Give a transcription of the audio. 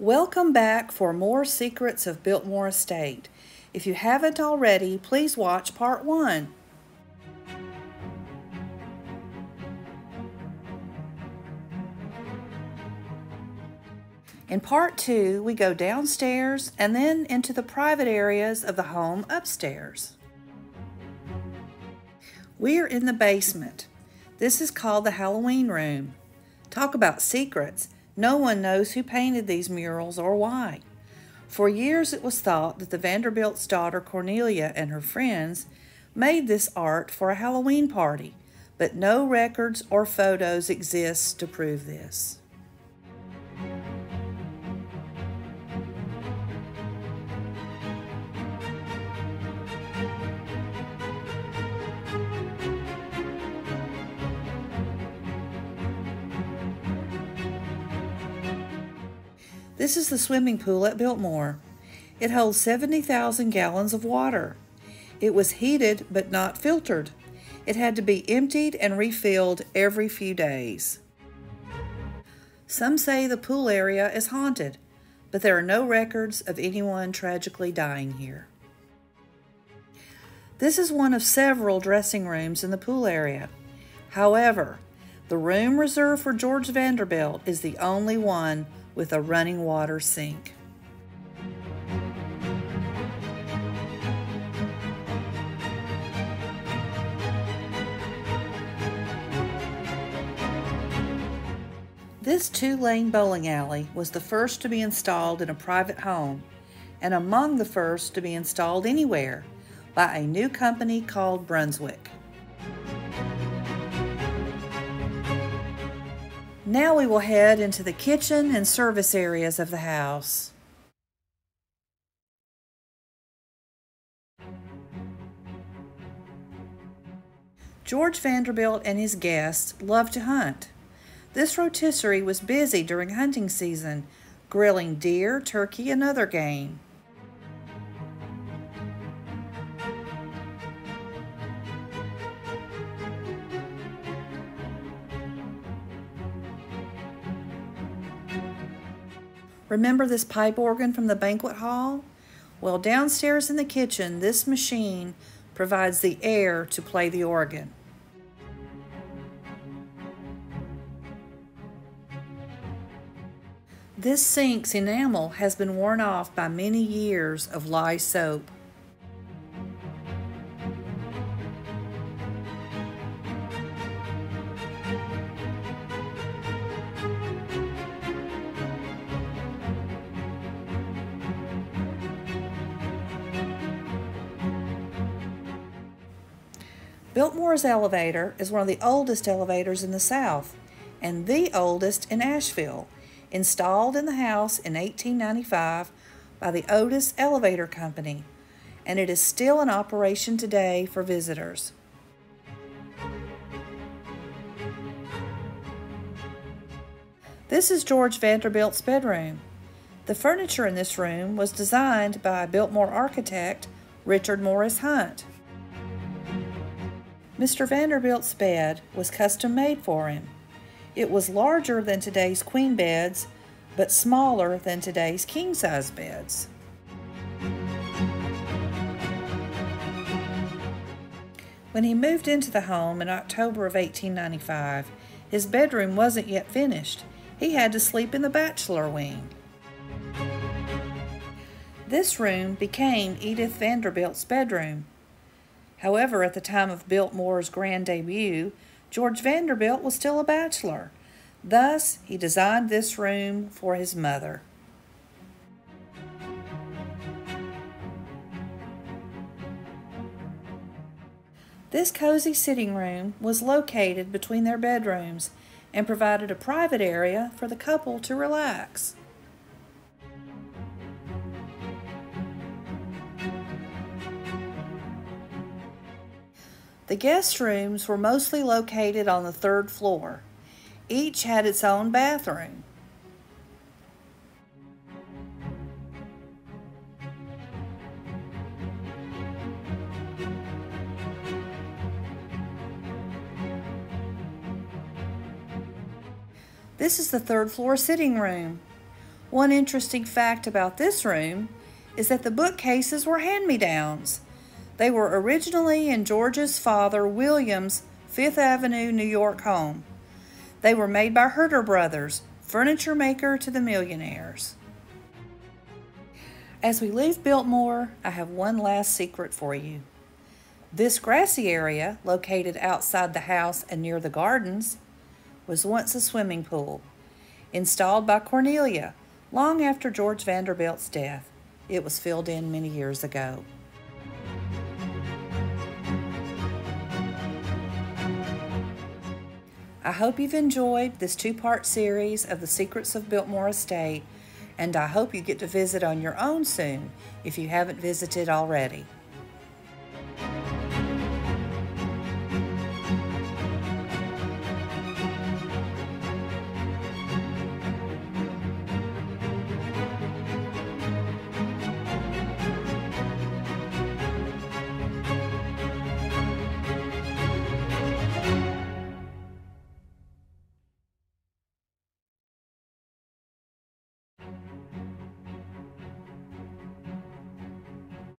Welcome back for more Secrets of Biltmore Estate. If you haven't already, please watch part one. In part two, we go downstairs and then into the private areas of the home upstairs. We are in the basement. This is called the Halloween room. Talk about secrets. No one knows who painted these murals or why. For years, it was thought that the Vanderbilt's daughter Cornelia and her friends made this art for a Halloween party, but no records or photos exist to prove this. This is the swimming pool at Biltmore. It holds 70,000 gallons of water. It was heated but not filtered. It had to be emptied and refilled every few days. Some say the pool area is haunted, but there are no records of anyone tragically dying here. This is one of several dressing rooms in the pool area. However, the room reserved for George Vanderbilt is the only one with a running water sink. This two lane bowling alley was the first to be installed in a private home and among the first to be installed anywhere by a new company called Brunswick. Now we will head into the kitchen and service areas of the house. George Vanderbilt and his guests loved to hunt. This rotisserie was busy during hunting season, grilling deer, turkey, and other game. Remember this pipe organ from the banquet hall? Well, downstairs in the kitchen, this machine provides the air to play the organ. This sink's enamel has been worn off by many years of lye soap. Biltmore's elevator is one of the oldest elevators in the South and the oldest in Asheville, installed in the house in 1895 by the Otis Elevator Company, and it is still in operation today for visitors. This is George Vanderbilt's bedroom. The furniture in this room was designed by Biltmore architect Richard Morris Hunt. Mr. Vanderbilt's bed was custom made for him. It was larger than today's queen beds, but smaller than today's king size beds. When he moved into the home in October of 1895, his bedroom wasn't yet finished. He had to sleep in the bachelor wing. This room became Edith Vanderbilt's bedroom, However, at the time of Biltmore's grand debut, George Vanderbilt was still a bachelor. Thus, he designed this room for his mother. This cozy sitting room was located between their bedrooms and provided a private area for the couple to relax. The guest rooms were mostly located on the third floor. Each had its own bathroom. This is the third floor sitting room. One interesting fact about this room is that the bookcases were hand me downs. They were originally in George's father William's Fifth Avenue, New York home. They were made by Herter Brothers, furniture maker to the millionaires. As we leave Biltmore, I have one last secret for you. This grassy area, located outside the house and near the gardens, was once a swimming pool, installed by Cornelia long after George Vanderbilt's death. It was filled in many years ago. I hope you've enjoyed this two part series of the Secrets of Biltmore Estate, and I hope you get to visit on your own soon if you haven't visited already.